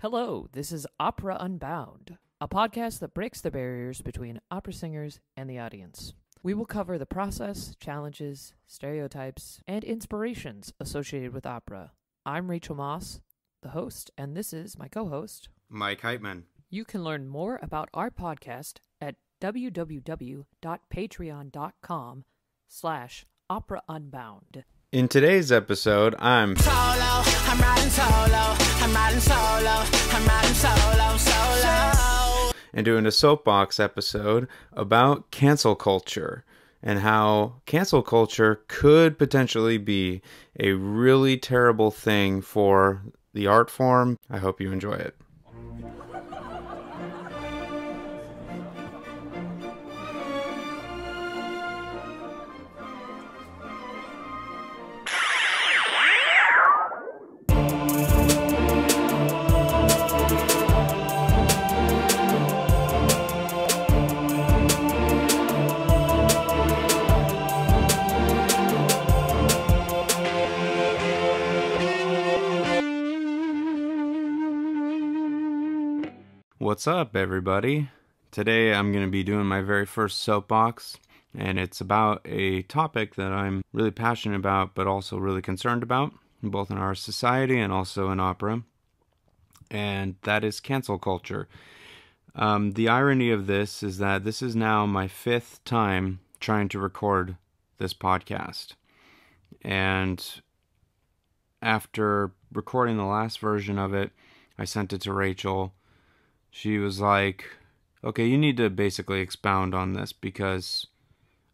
Hello, this is Opera Unbound, a podcast that breaks the barriers between opera singers and the audience. We will cover the process, challenges, stereotypes, and inspirations associated with opera. I'm Rachel Moss, the host, and this is my co-host. Mike Heitman. You can learn more about our podcast at www.patreon.com slash opera unbound. In today's episode, I'm solo. I'm riding solo. I'm riding solo. I'm riding solo, solo. and doing a soapbox episode about cancel culture and how cancel culture could potentially be a really terrible thing for the art form. I hope you enjoy it. What's up, everybody? Today I'm going to be doing my very first soapbox, and it's about a topic that I'm really passionate about, but also really concerned about, both in our society and also in opera, and that is cancel culture. Um, the irony of this is that this is now my fifth time trying to record this podcast. And after recording the last version of it, I sent it to Rachel she was like, okay, you need to basically expound on this because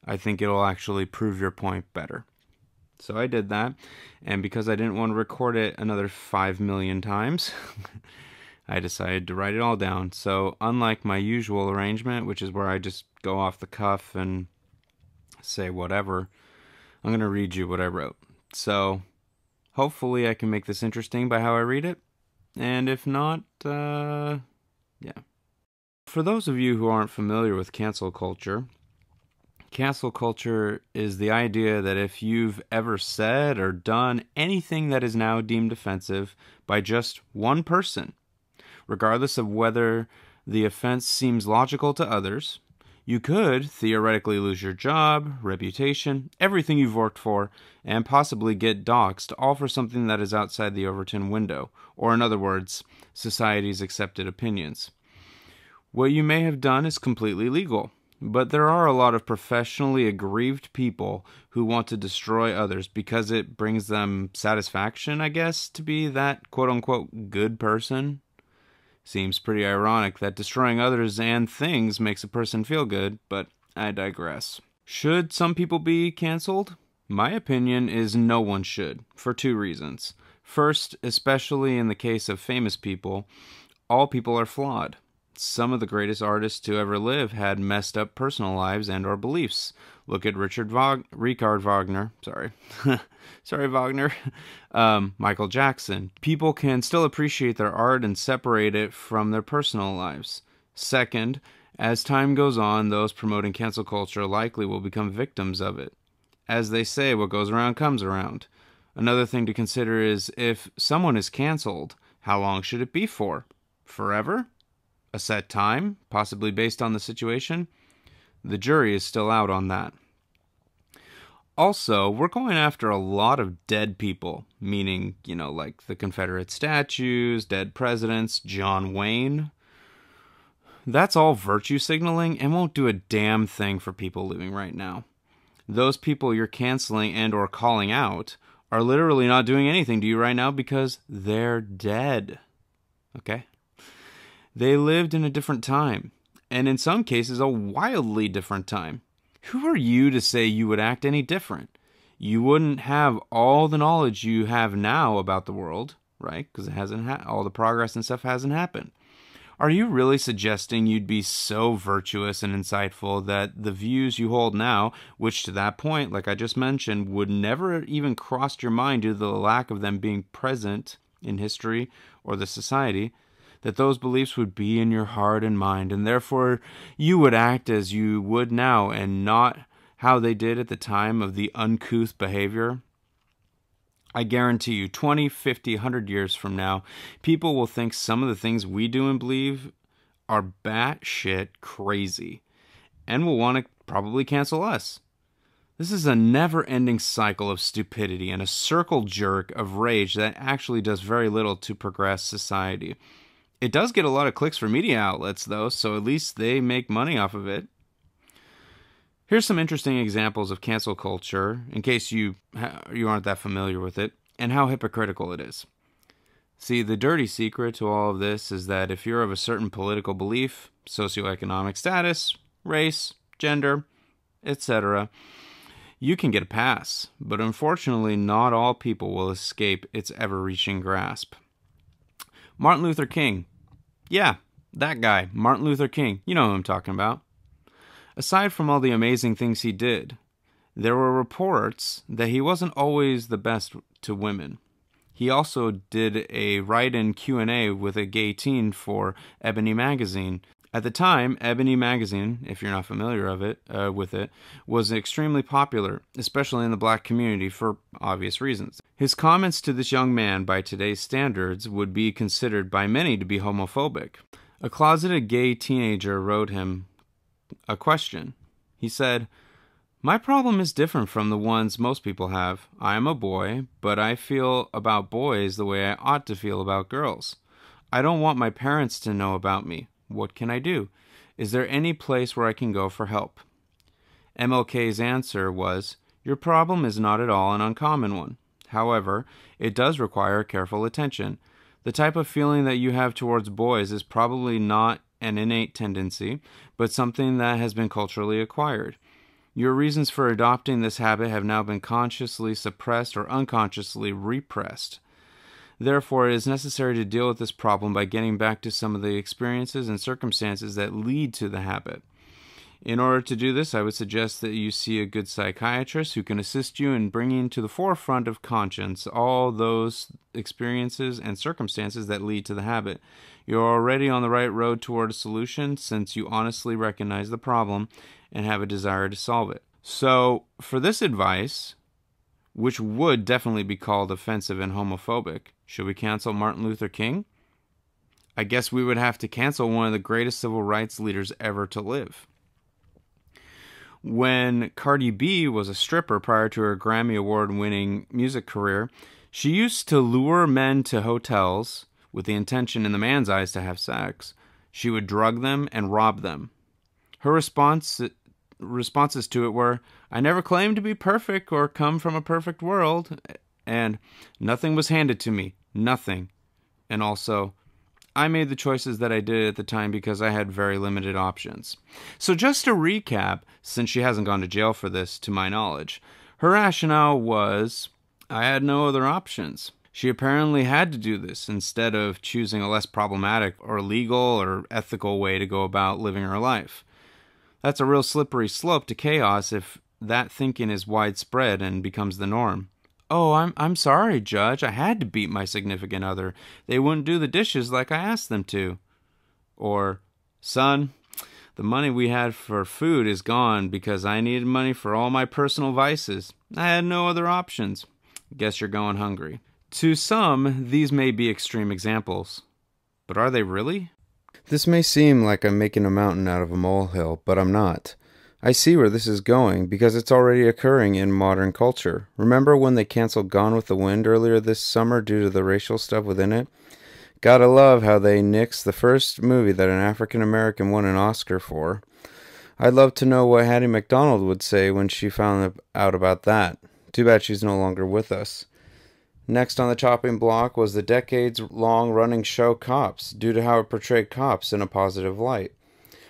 I think it'll actually prove your point better. So I did that. And because I didn't want to record it another 5 million times, I decided to write it all down. So, unlike my usual arrangement, which is where I just go off the cuff and say whatever, I'm going to read you what I wrote. So, hopefully, I can make this interesting by how I read it. And if not, uh, yeah. For those of you who aren't familiar with cancel culture, cancel culture is the idea that if you've ever said or done anything that is now deemed offensive by just one person, regardless of whether the offense seems logical to others, you could theoretically lose your job, reputation, everything you've worked for, and possibly get doxxed, all for something that is outside the Overton window, or in other words, society's accepted opinions. What you may have done is completely legal, but there are a lot of professionally aggrieved people who want to destroy others because it brings them satisfaction, I guess, to be that quote unquote good person. Seems pretty ironic that destroying others and things makes a person feel good, but I digress. Should some people be canceled? My opinion is no one should, for two reasons. First, especially in the case of famous people, all people are flawed some of the greatest artists to ever live had messed up personal lives and or beliefs. Look at Richard Wagner, sorry. sorry Wagner. Um, Michael Jackson. People can still appreciate their art and separate it from their personal lives. Second, as time goes on, those promoting cancel culture likely will become victims of it. As they say, what goes around comes around. Another thing to consider is if someone is canceled, how long should it be for? Forever? a set time, possibly based on the situation. The jury is still out on that. Also, we're going after a lot of dead people, meaning, you know, like the Confederate statues, dead presidents, John Wayne. That's all virtue signaling and won't do a damn thing for people living right now. Those people you're canceling and or calling out are literally not doing anything to you right now because they're dead. Okay? They lived in a different time, and in some cases, a wildly different time. Who are you to say you would act any different? You wouldn't have all the knowledge you have now about the world, right? Because it hasn't ha- all the progress and stuff hasn't happened. Are you really suggesting you'd be so virtuous and insightful that the views you hold now, which to that point, like I just mentioned, would never even crossed your mind due to the lack of them being present in history or the society, that those beliefs would be in your heart and mind, and therefore you would act as you would now and not how they did at the time of the uncouth behavior? I guarantee you, 20, 50, 100 years from now, people will think some of the things we do and believe are batshit crazy and will want to probably cancel us. This is a never ending cycle of stupidity and a circle jerk of rage that actually does very little to progress society. It does get a lot of clicks for media outlets, though, so at least they make money off of it. Here's some interesting examples of cancel culture, in case you you aren't that familiar with it, and how hypocritical it is. See, the dirty secret to all of this is that if you're of a certain political belief, socioeconomic status, race, gender, etc., you can get a pass, but unfortunately, not all people will escape its ever reaching grasp. Martin Luther King. Yeah, that guy, Martin Luther King. You know who I'm talking about. Aside from all the amazing things he did, there were reports that he wasn't always the best to women. He also did a write-in Q&A with a gay teen for Ebony magazine. At the time, Ebony magazine, if you're not familiar of it uh, with it, was extremely popular, especially in the black community for obvious reasons. His comments to this young man by today's standards would be considered by many to be homophobic. A closeted gay teenager wrote him a question. He said, my problem is different from the ones most people have. I am a boy, but I feel about boys the way I ought to feel about girls. I don't want my parents to know about me. What can I do? Is there any place where I can go for help? MLK's answer was, Your problem is not at all an uncommon one. However, it does require careful attention. The type of feeling that you have towards boys is probably not an innate tendency, but something that has been culturally acquired. Your reasons for adopting this habit have now been consciously suppressed or unconsciously repressed. Therefore, it is necessary to deal with this problem by getting back to some of the experiences and circumstances that lead to the habit. In order to do this, I would suggest that you see a good psychiatrist who can assist you in bringing to the forefront of conscience all those experiences and circumstances that lead to the habit. You're already on the right road toward a solution since you honestly recognize the problem and have a desire to solve it. So, for this advice, which would definitely be called offensive and homophobic, should we cancel Martin Luther King? I guess we would have to cancel one of the greatest civil rights leaders ever to live. When Cardi B was a stripper prior to her Grammy Award winning music career, she used to lure men to hotels with the intention, in the man's eyes, to have sex. She would drug them and rob them. Her response responses to it were, I never claimed to be perfect or come from a perfect world, and nothing was handed to me. Nothing. And also, I made the choices that I did at the time because I had very limited options. So, just to recap, since she hasn't gone to jail for this, to my knowledge, her rationale was I had no other options. She apparently had to do this instead of choosing a less problematic or legal or ethical way to go about living her life. That's a real slippery slope to chaos if that thinking is widespread and becomes the norm. Oh, I'm I'm sorry, Judge. I had to beat my significant other. They wouldn't do the dishes like I asked them to. Or, son, the money we had for food is gone because I needed money for all my personal vices. I had no other options. Guess you're going hungry. To some, these may be extreme examples. But are they really? This may seem like I'm making a mountain out of a molehill, but I'm not. I see where this is going because it's already occurring in modern culture. Remember when they canceled Gone with the Wind earlier this summer due to the racial stuff within it? Gotta love how they nixed the first movie that an African American won an Oscar for. I'd love to know what Hattie McDonald would say when she found out about that. Too bad she's no longer with us. Next on the chopping block was the decades long running show Cops, due to how it portrayed cops in a positive light.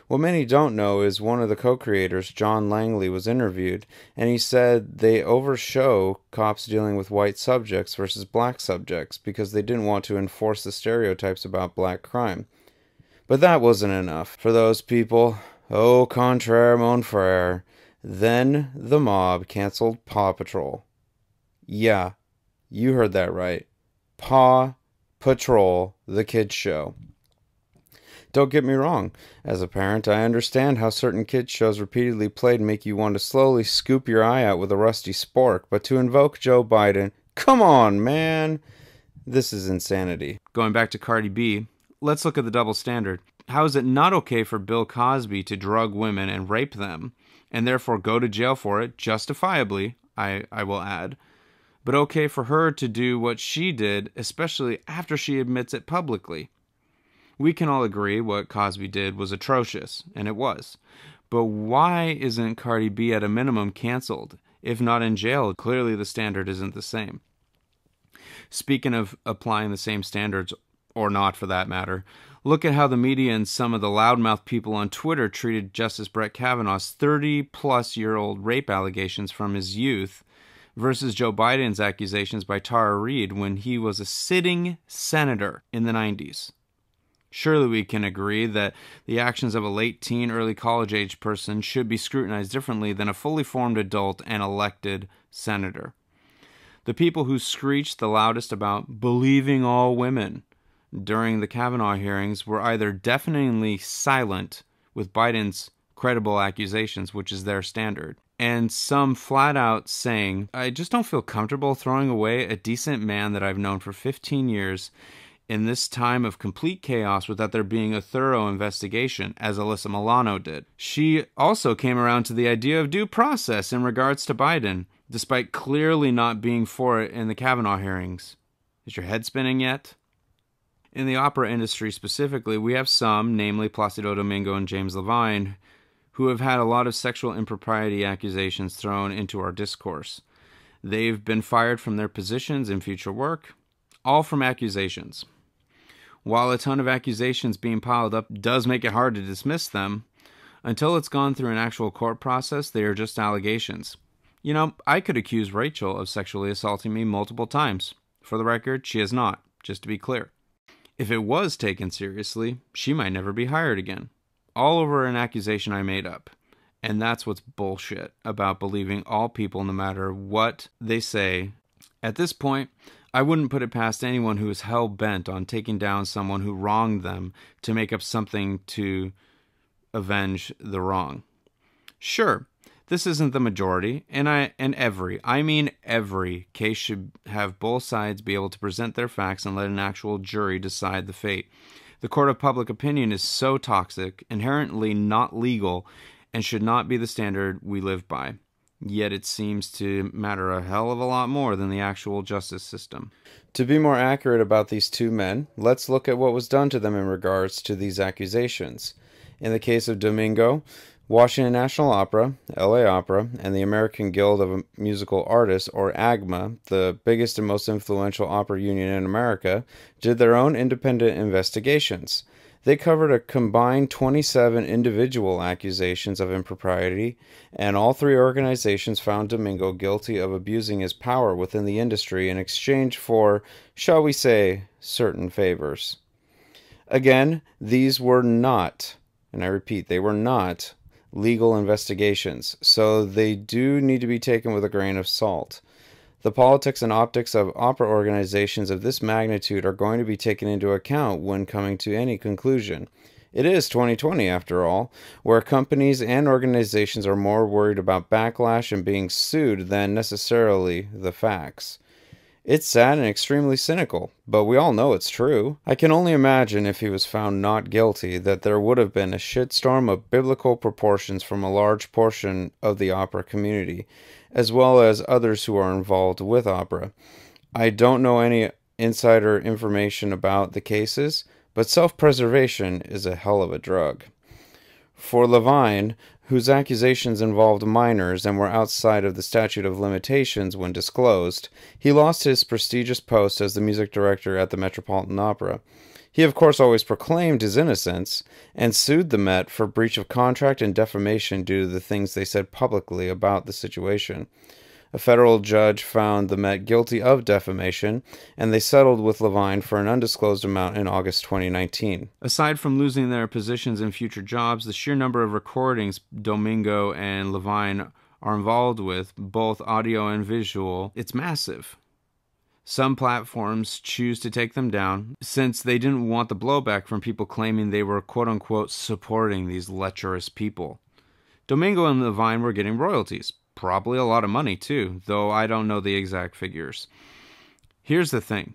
What many don't know is one of the co creators, John Langley, was interviewed, and he said they overshow cops dealing with white subjects versus black subjects because they didn't want to enforce the stereotypes about black crime. But that wasn't enough for those people. Oh, contraire, mon frere. Then the mob canceled Paw Patrol. Yeah, you heard that right. Paw Patrol, the kids show. Don't get me wrong. As a parent, I understand how certain kids shows repeatedly played make you want to slowly scoop your eye out with a rusty spork, but to invoke Joe Biden, Come on, man. This is insanity. Going back to Cardi B, let's look at the double standard. How is it not okay for Bill Cosby to drug women and rape them, and therefore go to jail for it, justifiably, I, I will add, but okay for her to do what she did, especially after she admits it publicly? We can all agree what Cosby did was atrocious, and it was. But why isn't Cardi B at a minimum canceled? If not in jail, clearly the standard isn't the same. Speaking of applying the same standards, or not for that matter, look at how the media and some of the loudmouth people on Twitter treated Justice Brett Kavanaugh's 30 plus year old rape allegations from his youth versus Joe Biden's accusations by Tara Reade when he was a sitting senator in the 90s. Surely we can agree that the actions of a late teen, early college age person should be scrutinized differently than a fully formed adult and elected senator. The people who screeched the loudest about believing all women during the Kavanaugh hearings were either deafeningly silent with Biden's credible accusations, which is their standard, and some flat out saying, I just don't feel comfortable throwing away a decent man that I've known for 15 years in this time of complete chaos without there being a thorough investigation, as Alyssa Milano did. She also came around to the idea of due process in regards to Biden, despite clearly not being for it in the Kavanaugh hearings. Is your head spinning yet? In the opera industry specifically, we have some, namely Placido Domingo and James Levine, who have had a lot of sexual impropriety accusations thrown into our discourse. They've been fired from their positions in future work, all from accusations. While a ton of accusations being piled up does make it hard to dismiss them, until it's gone through an actual court process, they are just allegations. You know, I could accuse Rachel of sexually assaulting me multiple times. For the record, she has not, just to be clear. If it was taken seriously, she might never be hired again. All over an accusation I made up. And that's what's bullshit about believing all people no matter what they say. At this point, I wouldn't put it past anyone who is hell bent on taking down someone who wronged them to make up something to avenge the wrong. Sure, this isn't the majority, and I and every, I mean every case should have both sides be able to present their facts and let an actual jury decide the fate. The court of public opinion is so toxic, inherently not legal, and should not be the standard we live by. Yet it seems to matter a hell of a lot more than the actual justice system. To be more accurate about these two men, let's look at what was done to them in regards to these accusations. In the case of Domingo, Washington National Opera, LA Opera, and the American Guild of Musical Artists, or AGMA, the biggest and most influential opera union in America, did their own independent investigations. They covered a combined 27 individual accusations of impropriety, and all three organizations found Domingo guilty of abusing his power within the industry in exchange for, shall we say, certain favors. Again, these were not, and I repeat, they were not legal investigations, so they do need to be taken with a grain of salt. The politics and optics of opera organizations of this magnitude are going to be taken into account when coming to any conclusion. It is 2020, after all, where companies and organizations are more worried about backlash and being sued than necessarily the facts. It's sad and extremely cynical, but we all know it's true. I can only imagine if he was found not guilty that there would have been a shitstorm of biblical proportions from a large portion of the opera community, as well as others who are involved with opera. I don't know any insider information about the cases, but self preservation is a hell of a drug. For Levine, whose accusations involved minors and were outside of the statute of limitations when disclosed, he lost his prestigious post as the music director at the Metropolitan Opera. He, of course, always proclaimed his innocence and sued the Met for breach of contract and defamation due to the things they said publicly about the situation. A federal judge found the Met guilty of defamation, and they settled with Levine for an undisclosed amount in August 2019. Aside from losing their positions and future jobs, the sheer number of recordings Domingo and Levine are involved with, both audio and visual, it's massive. Some platforms choose to take them down since they didn't want the blowback from people claiming they were quote unquote supporting these lecherous people. Domingo and Levine were getting royalties, probably a lot of money too, though I don't know the exact figures. Here's the thing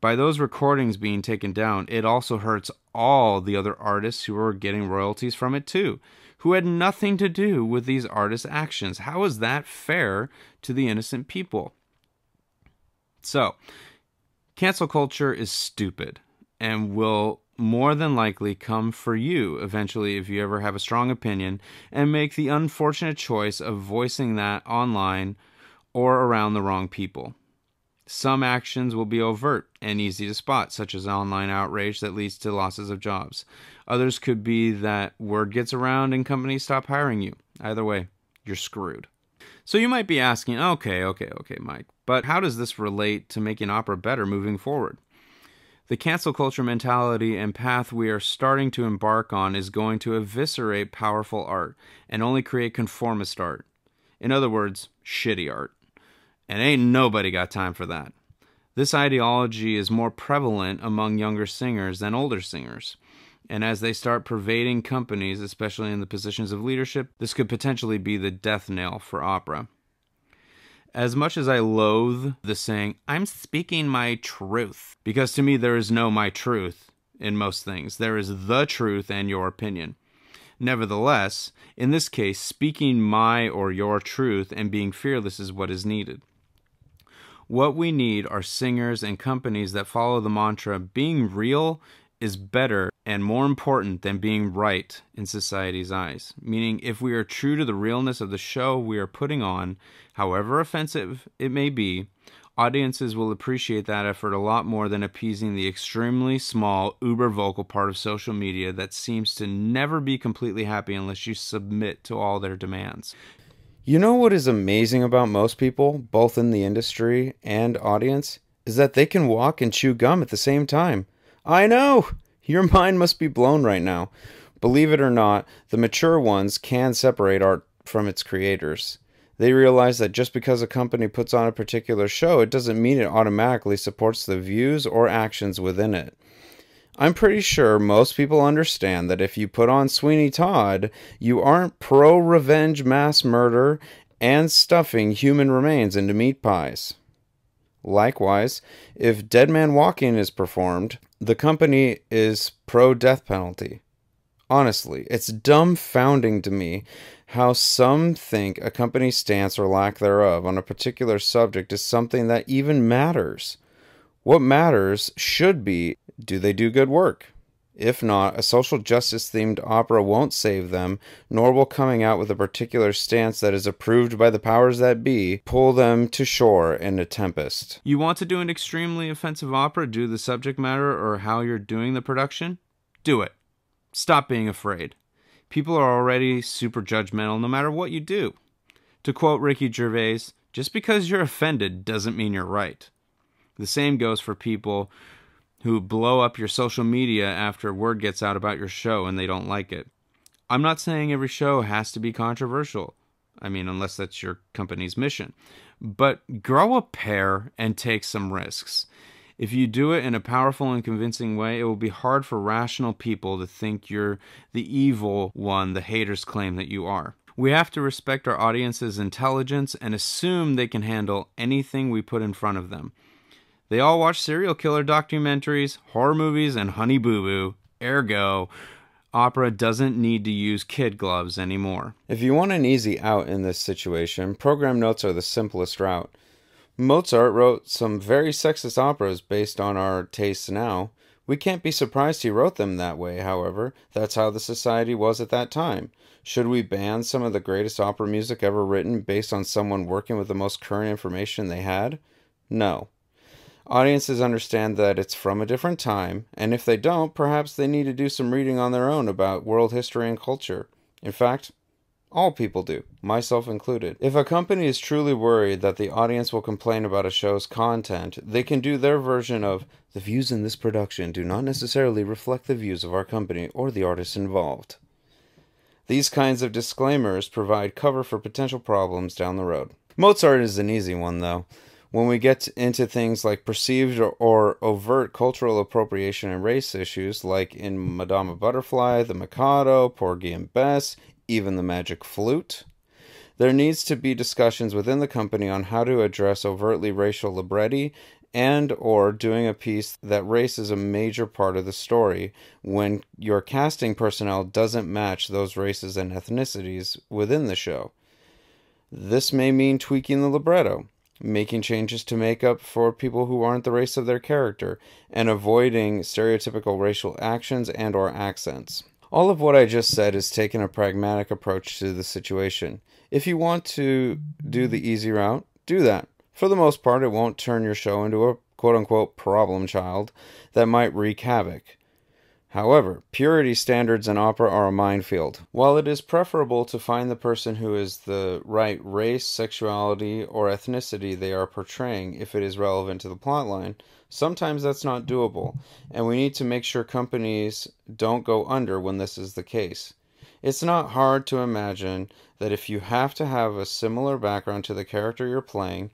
by those recordings being taken down, it also hurts all the other artists who are getting royalties from it too, who had nothing to do with these artists' actions. How is that fair to the innocent people? So, cancel culture is stupid and will more than likely come for you eventually if you ever have a strong opinion and make the unfortunate choice of voicing that online or around the wrong people. Some actions will be overt and easy to spot, such as online outrage that leads to losses of jobs. Others could be that word gets around and companies stop hiring you. Either way, you're screwed. So you might be asking, okay, okay, okay, Mike, but how does this relate to making opera better moving forward? The cancel culture mentality and path we are starting to embark on is going to eviscerate powerful art and only create conformist art. In other words, shitty art. And ain't nobody got time for that. This ideology is more prevalent among younger singers than older singers. And as they start pervading companies, especially in the positions of leadership, this could potentially be the death knell for opera. As much as I loathe the saying, I'm speaking my truth, because to me there is no my truth in most things. There is the truth and your opinion. Nevertheless, in this case, speaking my or your truth and being fearless is what is needed. What we need are singers and companies that follow the mantra being real is better and more important than being right in society's eyes. Meaning, if we are true to the realness of the show we are putting on, however offensive it may be, audiences will appreciate that effort a lot more than appeasing the extremely small, uber vocal part of social media that seems to never be completely happy unless you submit to all their demands. You know what is amazing about most people, both in the industry and audience, is that they can walk and chew gum at the same time. I know! Your mind must be blown right now. Believe it or not, the mature ones can separate art from its creators. They realize that just because a company puts on a particular show, it doesn't mean it automatically supports the views or actions within it. I'm pretty sure most people understand that if you put on Sweeney Todd, you aren't pro revenge mass murder and stuffing human remains into meat pies. Likewise, if Dead Man Walking is performed, the company is pro death penalty. Honestly, it's dumbfounding to me how some think a company's stance or lack thereof on a particular subject is something that even matters. What matters should be do they do good work? If not, a social justice themed opera won't save them, nor will coming out with a particular stance that is approved by the powers that be pull them to shore in a tempest. You want to do an extremely offensive opera due to the subject matter or how you're doing the production? Do it. Stop being afraid. People are already super judgmental no matter what you do. To quote Ricky Gervais, just because you're offended doesn't mean you're right. The same goes for people who blow up your social media after word gets out about your show and they don't like it. I'm not saying every show has to be controversial. I mean, unless that's your company's mission. But grow a pair and take some risks. If you do it in a powerful and convincing way, it will be hard for rational people to think you're the evil one the haters claim that you are. We have to respect our audience's intelligence and assume they can handle anything we put in front of them. They all watch serial killer documentaries, horror movies, and Honey Boo Boo. Ergo, opera doesn't need to use kid gloves anymore. If you want an easy out in this situation, program notes are the simplest route. Mozart wrote some very sexist operas based on our tastes now. We can't be surprised he wrote them that way, however. That's how the society was at that time. Should we ban some of the greatest opera music ever written based on someone working with the most current information they had? No. Audiences understand that it's from a different time, and if they don't, perhaps they need to do some reading on their own about world history and culture. In fact, all people do, myself included. If a company is truly worried that the audience will complain about a show's content, they can do their version of the views in this production do not necessarily reflect the views of our company or the artists involved. These kinds of disclaimers provide cover for potential problems down the road. Mozart is an easy one, though when we get into things like perceived or, overt cultural appropriation and race issues, like in Madama Butterfly, The Mikado, Porgy and Bess, even The Magic Flute, there needs to be discussions within the company on how to address overtly racial libretti and or doing a piece that race is a major part of the story when your casting personnel doesn't match those races and ethnicities within the show. This may mean tweaking the libretto, making changes to make up for people who aren't the race of their character, and avoiding stereotypical racial actions and or accents. All of what I just said is taking a pragmatic approach to the situation. If you want to do the easy route, do that. For the most part, it won't turn your show into a quote unquote problem child that might wreak havoc. However, purity standards in opera are a minefield. While it is preferable to find the person who is the right race, sexuality, or ethnicity they are portraying if it is relevant to the plotline, sometimes that's not doable, and we need to make sure companies don't go under when this is the case. It's not hard to imagine that if you have to have a similar background to the character you're playing,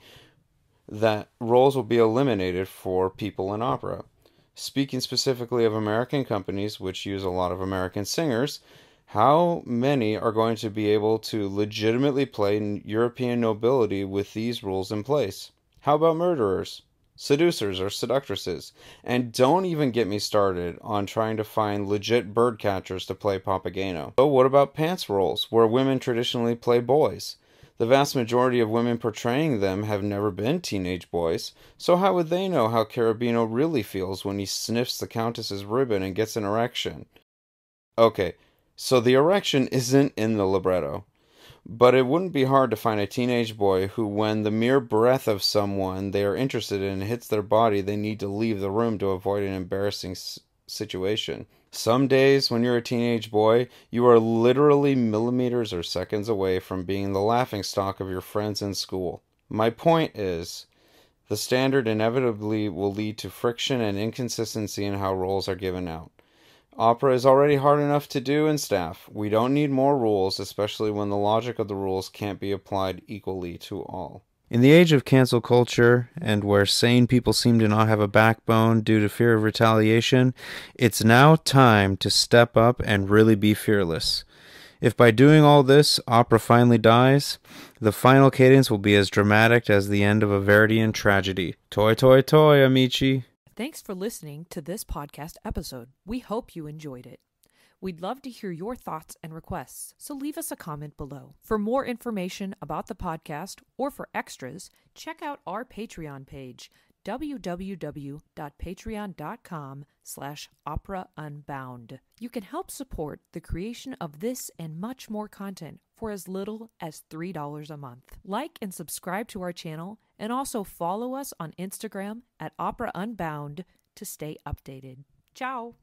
that roles will be eliminated for people in opera. Speaking specifically of American companies, which use a lot of American singers, how many are going to be able to legitimately play European nobility with these rules in place? How about murderers, seducers, or seductresses? And don't even get me started on trying to find legit bird catchers to play Papageno. So, what about pants roles, where women traditionally play boys? The vast majority of women portraying them have never been teenage boys, so how would they know how Cherubino really feels when he sniffs the Countess's ribbon and gets an erection? Okay, so the erection isn't in the libretto. But it wouldn't be hard to find a teenage boy who, when the mere breath of someone they are interested in hits their body, they need to leave the room to avoid an embarrassing situation. Some days, when you're a teenage boy, you are literally millimeters or seconds away from being the laughing stock of your friends in school. My point is, the standard inevitably will lead to friction and inconsistency in how roles are given out. Opera is already hard enough to do in staff. We don't need more rules, especially when the logic of the rules can't be applied equally to all. In the age of cancel culture, and where sane people seem to not have a backbone due to fear of retaliation, it's now time to step up and really be fearless. If by doing all this, opera finally dies, the final cadence will be as dramatic as the end of a Verdian tragedy. Toi, toi, toi, amici. Thanks for listening to this podcast episode. We hope you enjoyed it. We'd love to hear your thoughts and requests, so leave us a comment below. For more information about the podcast or for extras, check out our Patreon page, www.patreon.com slash operaunbound. You can help support the creation of this and much more content for as little as $3 a month. Like and subscribe to our channel, and also follow us on Instagram at Opera Unbound to stay updated. Ciao!